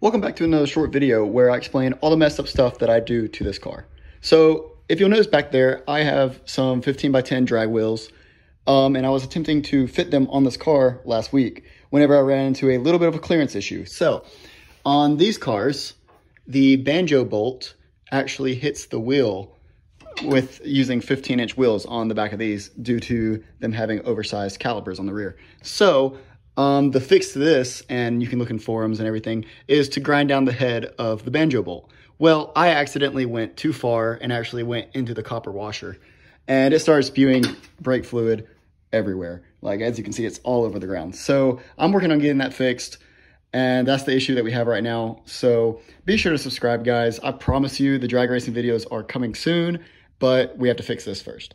Welcome back to another short video where I explain all the messed up stuff that I do to this car. So if you'll notice back there, I have some 15 by 10 drag wheels um, and I was attempting to fit them on this car last week whenever I ran into a little bit of a clearance issue. So on these cars, the banjo bolt actually hits the wheel with using 15 inch wheels on the back of these due to them having oversized calipers on the rear. So um, the fix to this, and you can look in forums and everything, is to grind down the head of the banjo bolt. Well, I accidentally went too far and actually went into the copper washer and it started spewing brake fluid everywhere. Like, as you can see, it's all over the ground. So I'm working on getting that fixed and that's the issue that we have right now. So be sure to subscribe, guys. I promise you the drag racing videos are coming soon, but we have to fix this first.